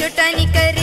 चुटनी कर